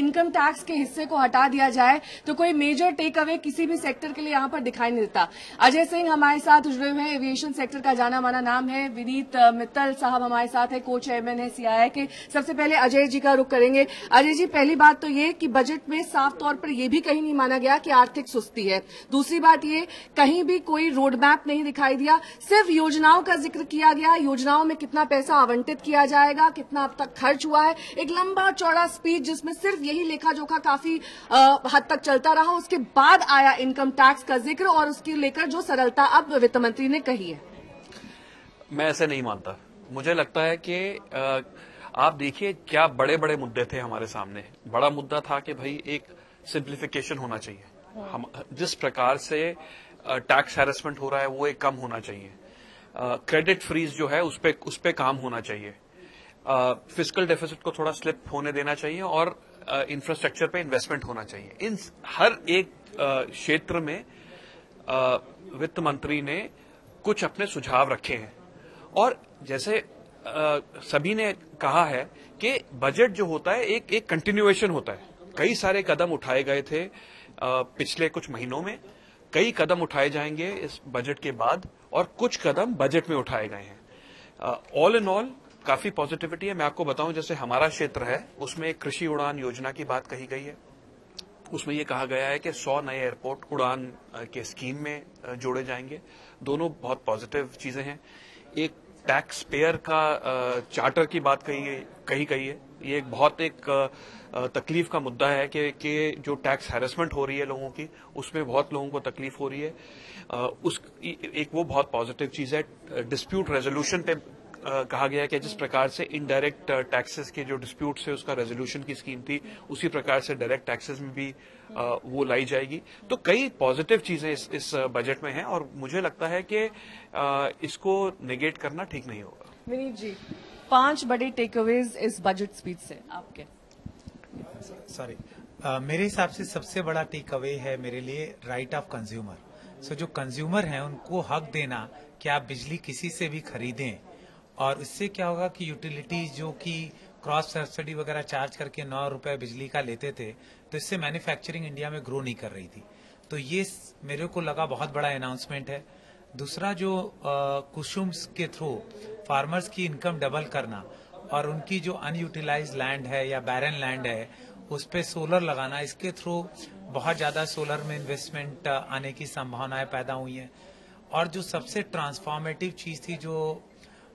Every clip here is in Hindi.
इनकम टैक्स के हिस्से को हटा दिया जाए तो कोई मेजर टेक अवे किसी भी सेक्टर के लिए यहाँ पर दिखाई नहीं देता। अजय सिंह हमारे साथ जुड़े हुए हैं एविएशन सेक्टर का जाना माना नाम है। विनीत मित्तल साहब हमारे साथ है को चेयरमैन है सीआईआई के। सबसे पहले अजय जी का रुख करेंगे। अजय जी, पहली बात तो ये कि बजट में साफ़ तौर पर यह भी कहीं नहीं माना गया कि आर्थिक सुस्ती है। दूसरी बात ये, कहीं भी कोई रोड मैप नहीं दिखाई दिया। सिर्फ़ योजनाओं का ज़िक्र किया गया। योजनाओं में कितना पैसा आवंटित किया जाएगा, कितना अब तक खर्च हुआ है। एक लंबा चौड़ा स्पीच जिसमें सिर्फ़ यही लेखा जोखा काफ़ी हद तक चलता रहा। उसके बाद आया इनकम टैक्स का ज़िक्र और उसकी लेकर जो सरलता अब वित्त मंत्री ने कही है। मैं ऐसे नहीं मानता। मुझे लगता है कि आप देखिए क्या बड़े बड़े मुद्दे थे हमारे सामने। बड़ा मुद्दा था कि भाई एक सिंप्लीफिकेशन होना चाहिए। हम, जिस प्रकार से टैक्स हैरेसमेंट हो रहा है, वो एक कम होना चाहिए। क्रेडिट फ्रीज जो है, उस पे उस पे काम होना चाहिए। फ़िज़िकल डेफिसिट को थोड़ा स्लिप होने देना चाहिए और इंफ्रास्ट्रक्चर पे इन्वेस्टमेंट होना चाहिए। इन हर एक क्षेत्र में वित्त मंत्री ने कुछ अपने सुझाव रखे हैं। और जैसे सभी ने कहा है कि बजट जो होता है, एक एक कंटिन्यूएशन होता है। कई सारे कदम उठाए गए थे पिछले कुछ महीनों में। कई कदम उठाए जाएँगे इस बजट के बाद और कुछ कदम बजट में उठाए गए हैं। ऑल इन ऑल काफ़ी पॉजिटिविटी है। मैं आपको बताऊँ, जैसे हमारा क्षेत्र है, उसमें कृषि उड़ान योजना की बात कही गई है। उसमें ये कहा गया है कि 100 नए एयरपोर्ट उड़ान के स्कीम में जोड़े जाएँगे। दोनों बहुत पॉजिटिव चीज़ें हैं। एक टैक्स पेयर का चार्टर की बात कही गई कही गई है। ये एक बहुत एक तकलीफ़ का मुद्दा है कि कि जो टैक्स हैरेसमेंट हो रही है लोगों की, उसमें बहुत लोगों को तकलीफ़ हो रही है। उस एक वो बहुत पॉजिटिव चीज़ है डिस्प्यूट रेजोल्यूशन पे कहा गया है कि जिस प्रकार से इनडायरेक्ट टैक्सेस के जो डिस्प्यूट है उसका रेजोल्यूशन की स्कीम थी उसी प्रकार से डायरेक्ट टैक्सेस में भी वो लाई जाएगी। तो कई पॉजिटिव चीज़ें इस, इस बजट में हैं और मुझे लगता है कि इसको नेगेट करना ठीक नहीं होगा। विनीत जी पाँच बड़े टेक अवेज इस बजट स्पीच से आपके। सॉरी अ, मेरे हिसाब से सबसे बड़ा टेक अवे है मेरे लिए राइट ऑफ़ कंज्यूमर सो जो कंज्यूमर हैं उनको हक देना कि आप बिजली किसी से भी खरीदें और इससे क्या होगा कि यूटिलिटीज जो कि क्रॉस सब्सिडी वगैरह चार्ज करके नौ रुपए बिजली का लेते थे तो इससे मैन्युफैक्चरिंग इंडिया में ग्रो नहीं कर रही थी। तो ये मेरे को लगा बहुत बड़ा अनाउंसमेंट है। दूसरा जो कुसुम के थ्रू फार्मर्स की इनकम डबल करना और उनकी जो अनयूटिलाइज लैंड है या बैरन लैंड है, उस पर सोलर लगाना, इसके थ्रू बहुत ज़्यादा सोलर में इन्वेस्टमेंट आने की संभावनाएँ पैदा हुई हैं। और जो सबसे ट्रांसफॉर्मेटिव चीज़ थी जो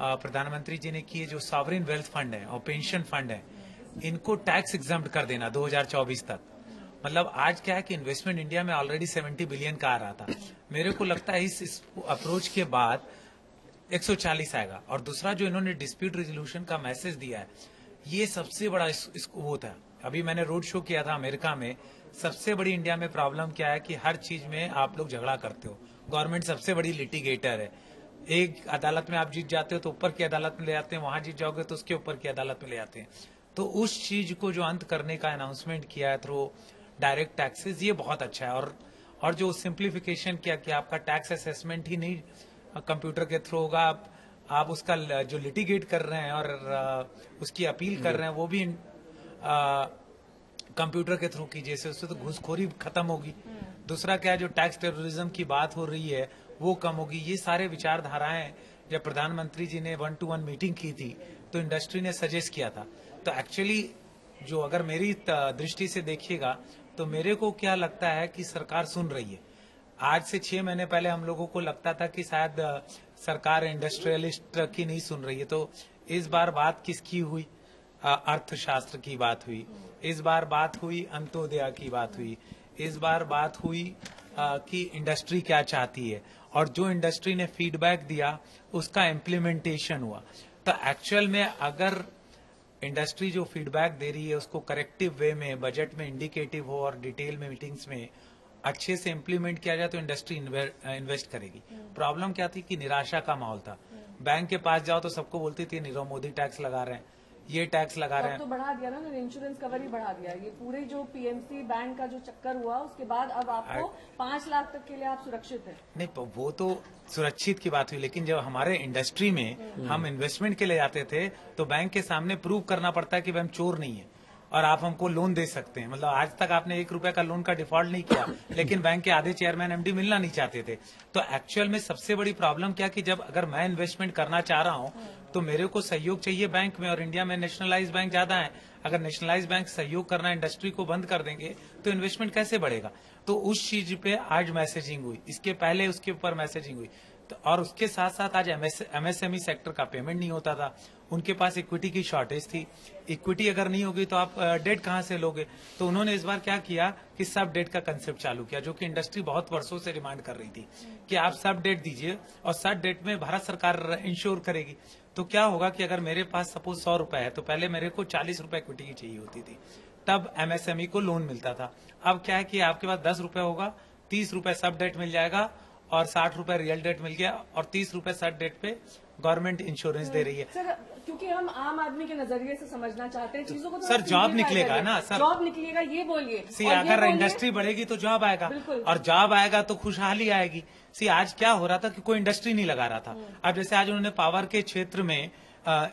प्रधानमंत्री जी ने किए जो सॉवरिन वेल्थ फंड है और पेंशन फंड है इनको टैक्स एग्ज़ाम कर देना 2024 तक। मतलब आज क्या है कि इन्वेस्टमेंट इंडिया में ऑलरेडी 70 बिलियन का आ रहा था। मेरे को लगता है इस, इस अप्रोच के बाद 140 आएगा। और दूसरा जो इन्होंने डिस्प्यूट रेजोल्यूशन का मैसेज दिया है ये सबसे बड़ा इस, इसको वो था। अभी मैंने रोड शो किया था अमेरिका में सबसे बड़ी इंडिया में प्रॉब्लम क्या है कि हर चीज़ में आप लोग झगड़ा करते हो। गवर्नमेंट सबसे बड़ी लिटिगेटर है। एक अदालत में आप जीत जाते हो तो ऊपर की अदालत में ले आते हैं वहाँ जीत जाओगे तो उसके ऊपर की अदालत में ले आते हैं। तो उस चीज़ को जो अंत करने का अनाउंसमेंट किया है थ्रू डायरेक्ट टैक्सेस ये बहुत अच्छा है। और और जो सिंप्लीफिकेशन किया कि आपका टैक्स असेसमेंट ही नहीं कंप्यूटर के थ्रू होगा आप आप उसका जो लिटिगेट कर रहे हैं और उसकी अपील कर रहे हैं वो भी कंप्यूटर के थ्रू कीजिए उससे तो घूसखोरी खत्म होगी। दूसरा क्या है जो टैक्स टेररिज्म की बात हो रही है वो कम होगी। ये सारे विचारधाराएँ जब प्रधानमंत्री जी ने वन टू वन मीटिंग की थी तो इंडस्ट्री ने सजेस्ट किया था। तो एक्चुअली जो अगर मेरी दृष्टि से देखिएगा तो मेरे को क्या लगता है कि सरकार सुन रही है। आज से छह महीने पहले हम लोगों को लगता था कि शायद सरकार इंडस्ट्रियलिस्ट की नहीं सुन रही है। तो इस बार बात किसकी हुई? अर्थशास्त्र की बात हुई। इस बार बात हुई अंत्योदया की बात हुई। इस बार बात हुई अ, कि इंडस्ट्री क्या चाहती है। और जो इंडस्ट्री ने फीडबैक दिया उसका इम्प्लीमेंटेशन हुआ। तो एक्चुअल में अगर इंडस्ट्री जो फीडबैक दे रही है उसको करेक्टिव वे में बजट में इंडिकेटिव हो और डिटेल में मीटिंग्स में अच्छे से इम्प्लीमेंट किया जाए तो इंडस्ट्री इन्वेस्ट करेगी। प्रॉब्लम क्या थी कि निराशा का माहौल था। बैंक के पास जाओ तो सबको बोलती थी नीरव मोदी टैक्स लगा रहे हैं। ये टैक्स लगा रहे तो हैं। बढ़ा दिया ना उन्होंने इंश्योरेंस कवर ही बढ़ा दिया। ये पूरे जो पीएमसी बैंक का जो चक्कर हुआ उसके बाद अब आपको पाँच लाख तक के लिए आप सुरक्षित है। नहीं वो तो सुरक्षित की बात हुई लेकिन जब हमारे इंडस्ट्री में हम इन्वेस्टमेंट के लिए जाते थे तो बैंक के सामने प्रूव करना पड़ता है कि हम चोर नहीं है और आप हमको लोन दे सकते हैं। मतलब आज तक आपने एक रुपए का लोन का डिफ़ॉल्ट नहीं किया लेकिन बैंक के आधे चेयरमैन एमडी मिलना नहीं चाहते थे। तो एक्चुअल में सबसे बड़ी प्रॉब्लम क्या कि जब अगर मैं इन्वेस्टमेंट करना चाह रहा हूँ। तो मेरे को सहयोग चाहिए बैंक में और इंडिया में नेशनलाइज बैंक ज़्यादा है। अगर नेशनलाइज बैंक सहयोग करना इंडस्ट्री को बंद कर देंगे तो इन्वेस्टमेंट कैसे बढ़ेगा? तो उस चीज़ पे आज मैसेजिंग हुई। इसके पहले उसके ऊपर मैसेजिंग हुई। तो और उसके साथ साथ आज एमएसएमई सेक्टर का पेमेंट नहीं होता था। उनके पास इक्विटी की शॉर्टेज थी। इक्विटी अगर नहीं होगी तो आप डेट कहाँ से लोगे? तो उन्होंने इस बार क्या किया कि सब डेट का कंसेप्ट चालू किया, जो कि इंडस्ट्री बहुत वर्षों से डिमांड कर रही थी कि आप सब डेट दीजिए और सब डेट में भारत सरकार इंश्योर करेगी। तो क्या होगा कि अगर मेरे पास सपोज़ सौ रुपए है तो पहले मेरे को चालीस रुपए इक्विटी की चाहिए होती थी। तब एमएसएमई को लोन मिलता था। अब क्या है कि आपके पास दस रुपए होगा, तीस रुपए सब डेट मिल जाएगा और साठ रुपए रियल डेट मिल गया और तीस रुपए सब डेट पे गवर्नमेंट इंश्योरेंस दे रही है। सर क्योंकि हम आम आदमी के नज़रिए से समझना चाहते हैं चीज़ों को सर, जॉब निकलेगा ना, सर। जॉब निकलेगा ये बोलिए। सी अगर इंडस्ट्री बढ़ेगी तो जॉब आएगा। और जॉब आएगा तो खुशहाली आएगी। सी आज क्या हो रहा था कि कोई इंडस्ट्री नहीं लगा रहा था। अब जैसे आज उन्होंने पावर के क्षेत्र में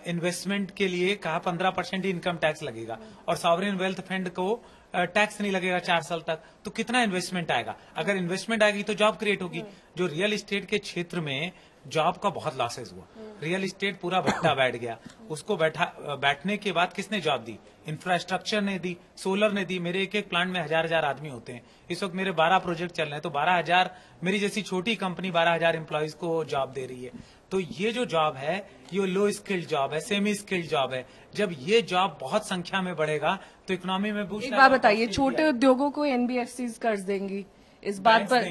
इन्वेस्टमेंट के लिए कहा पंद्रह परसेंट इनकम टैक्स लगेगा। और सॉवरेन वेल्थ फंड को टैक्स नहीं लगेगा चार साल तक तो कितना इन्वेस्टमेंट आएगा? अगर इन्वेस्टमेंट आएगी तो जॉब क्रिएट होगी। जो रियल इस्टेट के क्षेत्र में जॉब का बहुत लॉसेज हुआ। रियल इस्टेट पूरा भट्टा बैठ गया। उसको बैठा बैठने के बाद किसने जॉब दी? इंफ्रास्ट्रक्चर ने दी सोलर ने दी। मेरे एक एक प्लांट में हज़ार हज़ार आदमी होते हैं। इस वक्त मेरे बारह प्रोजेक्ट चल रहे हैं तो बारह हज़ार, मेरी जैसी छोटी कंपनी बारह हज़ार एम्प्लॉयज़ को जॉब दे रही है। तो ये जो जॉब है, ये लो स्किल्ड जॉब है सेमी स्किल्ड जॉब है। जब ये जॉब बहुत संख्या में बढ़ेगा तो इकोनॉमी में एक बात बताइए छोटे उद्योगों को एनबीएफसी कर्ज देंगी? इस बात पर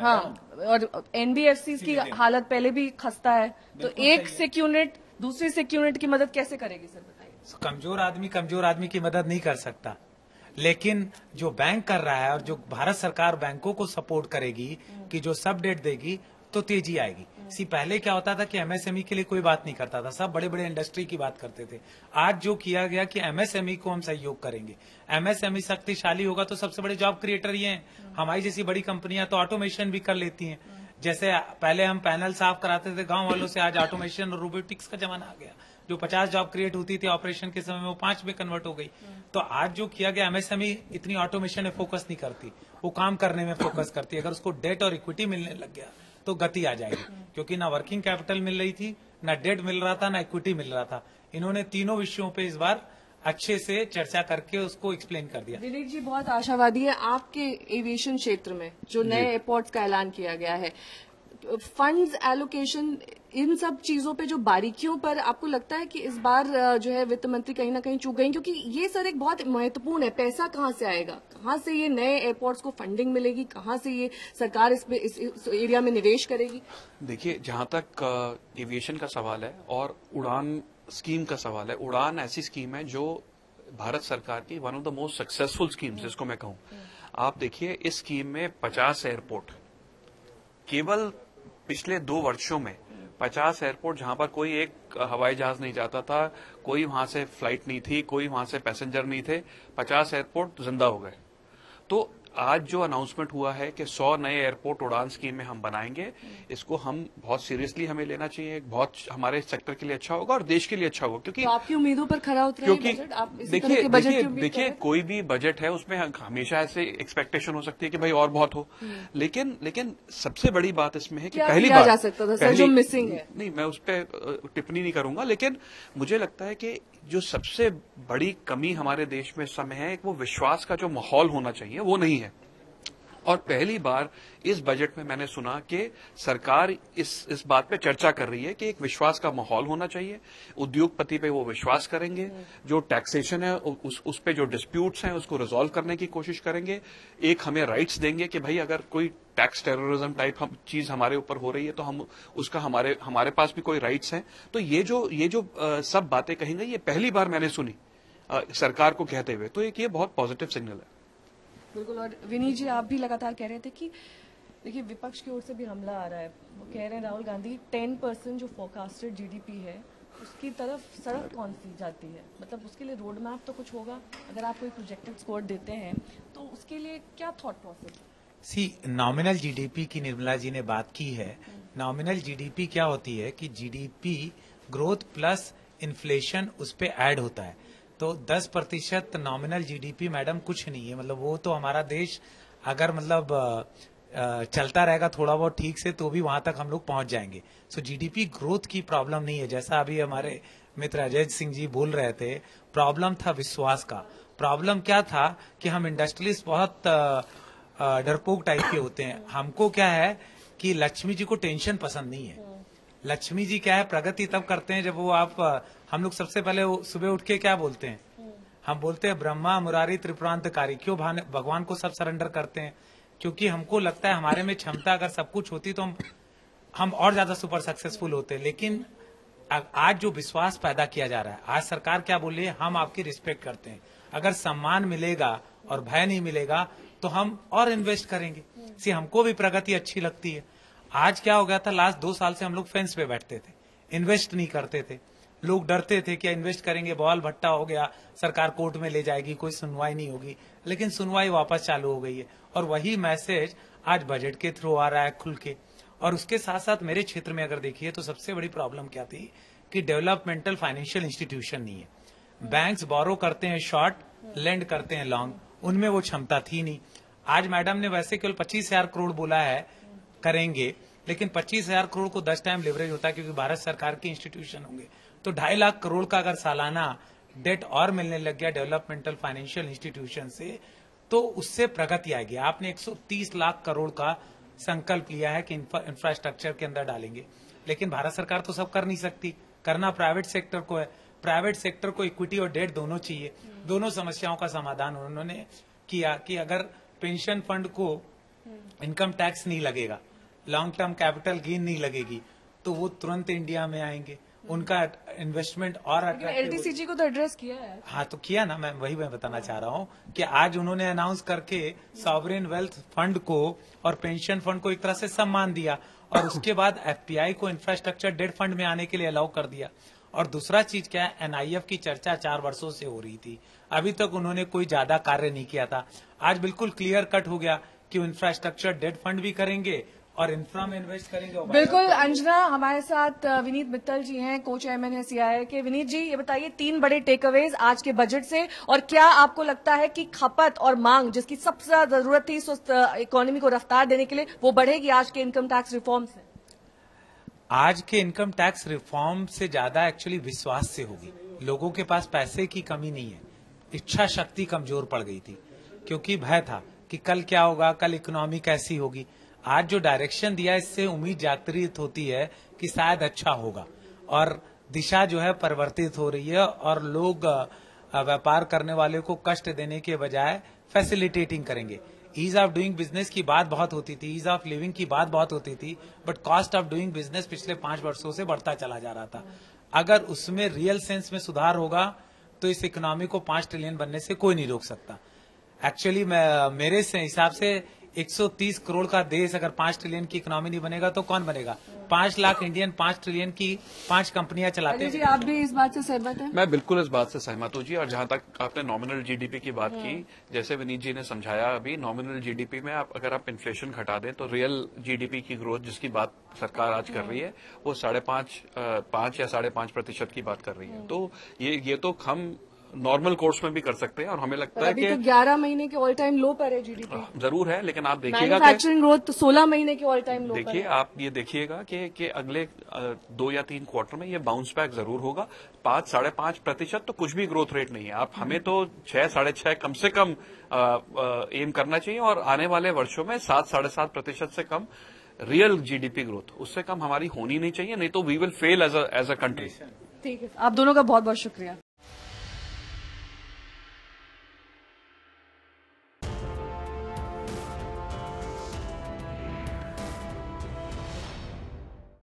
हाँ और एनबीएफसी की हालत पहले भी खस्ता है। तो एक सिक्यूनिट दूसरी सिक्यूनिट की मदद कैसे करेगी सर बताइए? कमज़ोर आदमी कमज़ोर आदमी की मदद नहीं कर सकता। लेकिन जो बैंक कर रहा है और जो भारत सरकार बैंकों को सपोर्ट करेगी कि जो सब डेट देगी तो तेज़ी आएगी। सी, पहले क्या होता था कि एमएसएमई के लिए कोई बात नहीं करता था। सब बड़े बड़े इंडस्ट्री की बात करते थे। आज जो किया गया कि एमएसएमई को हम सहयोग करेंगे। एमएसएमई शक्तिशाली होगा तो सबसे बड़े जॉब क्रिएटर ये हैं। हमारी जैसी बड़ी कंपनियाँ तो ऑटोमेशन भी कर लेती हैं। जैसे पहले हम पैनल साफ़ कराते थे गाँव वालों से, आज ऑटोमेशन और रोबोटिक्स का जमाना आ गया। जो 50 जॉब क्रिएट होती थी ऑपरेशन के समय में, वो पाँच में कन्वर्ट हो गई। तो आज जो किया गया एमएसएमई इतनी ऑटोमेशन में फोकस नहीं करती। वो काम करने में फोकस करती है। अगर उसको डेट और इक्विटी मिलने लग गया तो गति आ जाएगी। क्योंकि ना वर्किंग कैपिटल मिल रही थी ना डेट मिल रहा था ना इक्विटी मिल रहा था। इन्होंने तीनों विषयों पे इस बार अच्छे से चर्चा करके उसको एक्सप्लेन कर दिया। विवेक जी बहुत आशावादी है आपके एविएशन क्षेत्र में जो नए एयरपोर्ट का ऐलान किया गया है। फंड्स एलोकेशन इन सब चीज़ों पे जो बारीकियों पर आपको लगता है कि इस बार जो है वित्त मंत्री कहीं ना कहीं चूक गई? क्योंकि ये सर एक बहुत महत्वपूर्ण है पैसा कहाँ से आएगा? कहाँ से ये नए एयरपोर्ट्स को फंडिंग मिलेगी? कहाँ से ये सरकार इस, पे, इस, इस एरिया में निवेश करेगी? देखिए जहाँ तक एविएशन का सवाल है और उड़ान स्कीम का सवाल है उड़ान ऐसी स्कीम है जो भारत सरकार की one of the most successful schemes जिसको मैं कहूँ। आप देखिए इस स्कीम में 50 एयरपोर्ट केवल पिछले दो वर्षों में 50 एयरपोर्ट जहाँ पर कोई एक हवाई जहाज़ नहीं जाता था, कोई वहाँ से फ़्लाइट नहीं थी, कोई वहाँ से पैसेंजर नहीं थे 50 एयरपोर्ट ज़िंदा हो गए। तो आज जो अनाउंसमेंट हुआ है कि 100 नए एयरपोर्ट उड़ान स्कीम में हम बनाएँगे इसको हम बहुत सीरियसली हमें लेना चाहिए। बहुत हमारे सेक्टर के लिए अच्छा होगा और देश के लिए अच्छा होगा क्योंकि तो आपकी उम्मीदों पर खरा उतरा है क्योंकि देखिए देखिए देखिए कोई भी बजट है उसमें हमेशा ऐसे एक्सपेक्टेशन हो सकती है कि भाई और बहुत हो। लेकिन लेकिन सबसे बड़ी बात इसमें है कि पहली बार जा सकता था, सर, जो missing है? नहीं मैं उस पर टिप्पणी नहीं करूँगा लेकिन मुझे लगता है कि जो सबसे बड़ी कमी हमारे देश में इस समय है वो विश्वास का जो माहौल होना चाहिए वो नहीं है। और पहली बार इस बजट में मैंने सुना कि सरकार इस इस बात पे चर्चा कर रही है कि एक विश्वास का माहौल होना चाहिए। उद्योगपति पे वो विश्वास करेंगे जो टैक्सेशन है उस उस पे जो डिस्प्यूट्स हैं उसको रिजॉल्व करने की कोशिश करेंगे। एक हमें राइट्स देंगे कि भाई अगर कोई टैक्स टेररिज्म टाइप हम चीज़ हमारे ऊपर हो रही है तो हम उसका हमारे हमारे पास भी कोई राइट्स हैं। तो ये जो ये जो अ, सब बातें कही गई ये पहली बार मैंने सुनी अ, सरकार को कहते हुए। तो एक ये बहुत पॉजिटिव सिग्नल है। बिल्कुल, और विनीत जी, आप भी लगातार कह रहे थे कि, देखिए, विपक्ष की ओर से भी हमला आ रहा है। वो कह रहे हैं राहुल गांधी टेन परसेंट जो फोरकास्टेड जीडीपी है, उसकी तरफ़ सड़क कौन सी जाती है? मतलब उसके लिए रोड मैप तो कुछ होगा? अगर आप कोई प्रोजेक्टेड स्कोर देते हैं तो उसके लिए क्या thought process see nominal GDP की निर्मला जी ने बात की है। नॉमिनल जीडीपी क्या होती है कि जीडीपी ग्रोथ प्लस इन्फ्लेशन उस पर ऐड होता है। तो 10 प्रतिशत नॉमिनल जीडीपी मैडम कुछ नहीं है। मतलब वो तो हमारा देश अगर मतलब चलता रहेगा थोड़ा बहुत ठीक से तो भी वहाँ तक हम लोग पहुँच जाएँगे। सो जीडीपी ग्रोथ की प्रॉब्लम नहीं है। जैसा अभी हमारे मित्र अजय सिंह जी बोल रहे थे प्रॉब्लम था विश्वास का। प्रॉब्लम क्या था कि हम इंडस्ट्रियलिस्ट बहुत डरपोक टाइप के होते हैं। हमको क्या है कि लक्ष्मी जी को टेंशन पसंद नहीं है। लक्ष्मी जी क्या है प्रगति तब करते हैं जब वो आप हम लोग सबसे पहले सुबह उठ के क्या बोलते हैं? हम बोलते हैं ब्रह्मा मुरारी त्रिपुरांतकारी क्यों भान- भगवान को सब सरेंडर करते हैं? क्योंकि हमको लगता है हमारे में क्षमता अगर सब कुछ होती तो हम हम और ज़्यादा सुपर सक्सेसफुल होते। लेकिन आज जो विश्वास पैदा किया जा रहा है आज सरकार क्या बोल रही है हम आपकी रिस्पेक्ट करते हैं। अगर सम्मान मिलेगा और भय नहीं मिलेगा तो हम और इन्वेस्ट करेंगे। सी हमको भी प्रगति अच्छी लगती है। आज क्या हो गया था लास्ट दो साल से हम लोग फेंस पे बैठते थे। इन्वेस्ट नहीं करते थे। लोग डरते थे कि इन्वेस्ट करेंगे बॉल भट्टा हो गया, सरकार कोर्ट में ले जाएगी, कोई सुनवाई नहीं होगी। लेकिन सुनवाई वापस चालू हो गई है। और वही मैसेज आज बजट के थ्रू आ रहा है खुल के। और उसके साथ साथ मेरे क्षेत्र में अगर देखिए तो सबसे बड़ी प्रॉब्लम क्या थी कि डेवलपमेंटल फाइनेंशियल इंस्टीट्यूशन नहीं है। बैंक्स बोरो करते हैं शॉर्ट लेंड करते हैं लॉन्ग उनमें वो क्षमता थी नहीं। आज मैडम ने वैसे केवल पच्चीस हज़ार करोड़ बोला है करेंगे, लेकिन पच्चीस हज़ार करोड़ को दस टाइम लिवरेज होता है क्योंकि भारत सरकार के इंस्टीट्यूशन होंगे। तो ढाई लाख करोड़ का अगर सालाना डेट और मिलने लग गया डेवलपमेंटल फाइनेंशियल इंस्टीट्यूशन से तो उससे प्रगति आएगी। आपने 130 लाख करोड़ का संकल्प लिया है कि इंफ्रास्ट्रक्चर के अंदर डालेंगे। लेकिन भारत सरकार तो सब कर नहीं सकती। करना प्राइवेट सेक्टर को है। प्राइवेट सेक्टर को इक्विटी और डेट दोनों चाहिए। दोनों समस्याओं का समाधान उन्होंने किया कि अगर पेंशन फंड को इनकम टैक्स नहीं लगेगा लॉन्ग टर्म कैपिटल गेन नहीं लगेगी तो वो तुरंत इंडिया में आएँगे। उनका इन्वेस्टमेंट और एलटीसीजी को तो एड्रेस किया है। हाँ तो किया ना मैं वही मैं बताना चाह रहा हूँ कि आज उन्होंने अनाउंस करके सॉवरेन वेल्थ फंड को और पेंशन फंड को एक तरह से सम्मान दिया और उसके बाद एफपीआई को इंफ्रास्ट्रक्चर डेट फंड में आने के लिए अलाउ कर दिया। और दूसरा चीज़ क्या है एनआईएफ की चर्चा चार वर्षों से हो रही थी। अभी तक उन्होंने कोई ज़्यादा कार्य नहीं किया था। आज बिल्कुल क्लियर कट हो गया कि इंफ्रास्ट्रक्चर डेट फंड भी करेंगे और इंफ्रा में इन्वेस्ट करेंगे बिल्कुल अंजना हमारे साथ विनीत मित्तल जी हैं को चेयरमैन है सीआईआई के। विनीत जी ये बताइए तीन बड़े टेक अवेज आज के बजट से और क्या आपको लगता है कि खपत और मांग जिसकी सबसे ज़्यादा ज़रूरत थी सुस्त इकोनॉमी को रफ्तार देने के लिए वो बढ़ेगी आज के इनकम टैक्स रिफॉर्म से? आज के इनकम टैक्स रिफॉर्म से ज़्यादा एक्चुअली विश्वास से होगी। लोगों के पास पैसे की कमी नहीं है। इच्छा शक्ति कमज़ोर पड़ गई थी। क्योंकि भय था कि कल क्या होगा कल इकोनॉमी कैसी होगी। आज जो डायरेक्शन दिया इससे उम्मीद जागृत होती है कि शायद अच्छा होगा। और दिशा जो है, परिवर्तित हो रही है और लोग व्यापार करने वाले को कष्ट देने के बजाय फैसिलिटेटिंग करेंगे। ईज ऑफ़ डूइंग बिज़नेस की बात बहुत होती थी ईज ऑफ़ लिविंग की बात बहुत होती थी but cost of doing business पिछले पाँच वर्षों से बढ़ता चला जा रहा था। अगर उसमें रियल सेंस में सुधार होगा तो इस इकोनॉमी को पाँच ट्रिलियन बनने से कोई नहीं रोक सकता। एक्चुअली मेरे से हिसाब से 130 करोड़ का देश अगर पाँच ट्रिलियन की इकोनॉमी नहीं बनेगा तो कौन बनेगा? पाँच लाख इंडियन पाँच ट्रिलियन की पाँच कंपनियाँ चलाते अजय जी हैं। आप भी इस बात से सहमत हैं? मैं बिल्कुल इस बात से सहमत हूँ जी और जहाँ तक आपने नॉमिनल जीडीपी की बात की जैसे विनीत जी ने समझाया अभी नॉमिनल जीडीपी में आप अगर आप इन्फ्लेशन घटा दें तो रियल जीडीपी की ग्रोथ जिसकी बात सरकार आज कर रही है वो साढ़े पाँच पाँच या साढ़े पाँच प्रतिशत की बात कर रही है। तो ये ये तो हम नॉर्मल कोर्स में भी कर सकते हैं और हमें लगता है अभी तो कि 11 महीने के ऑल टाइम लो पर है जीडीपी ज़रूर है लेकिन आप देखिएगा कि मैन्युफैक्चरिंग ग्रोथ तो 16 महीने के ऑल टाइम लो देखिए आप ये देखिएगा कि कि अगले दो या तीन क्वार्टर में ये बाउंस बैक ज़रूर होगा। पाँच साढ़े पाँच प्रतिशत तो कुछ भी ग्रोथ रेट नहीं है। आप हमें तो छह साढ़े छह कम से कम एम करना चाहिए और आने वाले वर्षों में सात साढ़े सात प्रतिशत से कम रियल जीडीपी ग्रोथ उससे कम हमारी होनी नहीं चाहिए नहीं तो we will fail as as a country ठीक है आप दोनों का बहुत बहुत शुक्रिया।